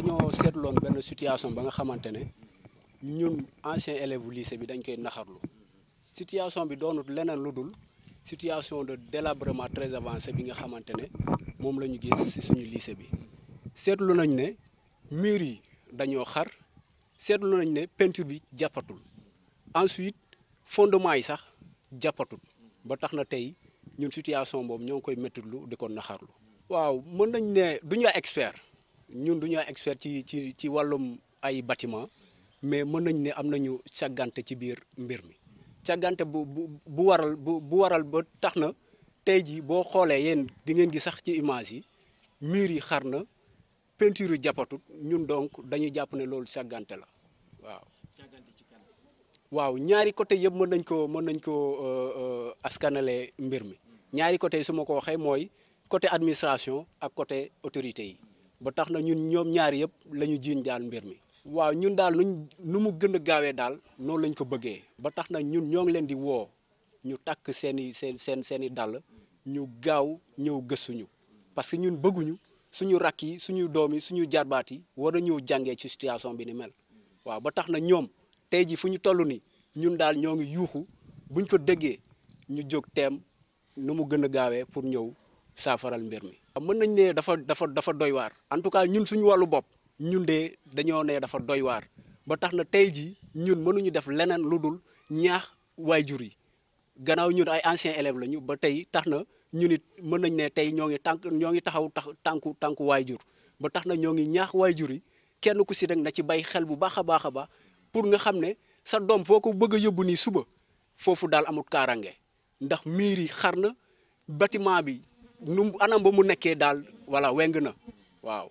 dañoo seetloon benn situation ba nga xamante ne ñun ancien élève bu lycée bi dañ koy naxarlu situation bi doonut leneen lu dul situation de délabrement très avancé bi nga xamante ne moom la ñu gis ci suñu lycée bi seetlu nañ ne mur yi dañoo xar seetlu nañ ne peinture bi jàppatul ensuite fondement yi sax jàppatul ba tax na tey ñun situation boobu ñoo ngi koy méttitlu di ko naxarlu. waaw mën nañ ne du ñu expert ñun du ñu expert ci ci ci wàllum ay bâtiment mais mën nañ ne am nañu càggante ci biir mbir mi càggante bu bu bu waral bu bu waral ba tax na tey jii boo xoolee yéen di ngeen gi sax ci image yi mur yi xar na. peinture yu jàppatut ñun donc dañu jàpp ne loolu sàggante la waaw. waaw ñaari côté yëpp mën nañ ko mën nañ ko euh, euh, askanale mbir mi ñaari côté yi su ma ko waxee mooy côté administration ak côté autorité yi ba tax na ñun ñoom ñaari yëpp la ñu jiiñ daal mbir mi. waaw ñun daal nuñ nu mu gën a gaawee daal noonu lañ ko bëggee ba tax na ñun ñoo ngi leen di woo ñu takk seen i seen seen seen i dàll ñu gaaw ñëw gëstuñu parce que ñun bëgguñu suñu rakk yi suñu doom yi suñu jarbaat yi war a ñëw jàngee ci situation bi ni mel waaw ba tax na ñoom tey ji fu ñu toll ni ñun daal ñoo ngi yuuxu buñ ko déggee ñu jóg teem nu mu gën a gaawee pour ñëw saafaral mbir mi. mën nañ ne dafa dafa dafa doy waar en tout cas ñun suñu wàllu bopp ñun de dañoo ne dafa doy waar ba tax na tey ji ñun mënuñu def leneen lu dul ñaax. waajur yi gannaaw ñun ay anciens élèves lañu ba tey tax na ñu nit mën nañ ne tey ñoo ngi tànk ñoo ngi taxaw tax tànku tànku waajur ba tax na ñoo ngi ñaax waajur yi kenn ku si rek na ci bay xel bu baax a baax a baax pour nga xam ne sa doom foo ko bëgg a yóbbu nii suba foofu daal amut kaarange ndax miir yi xar na bâtiment bi nu anam ba mu nekkee daal voilà weng na waaw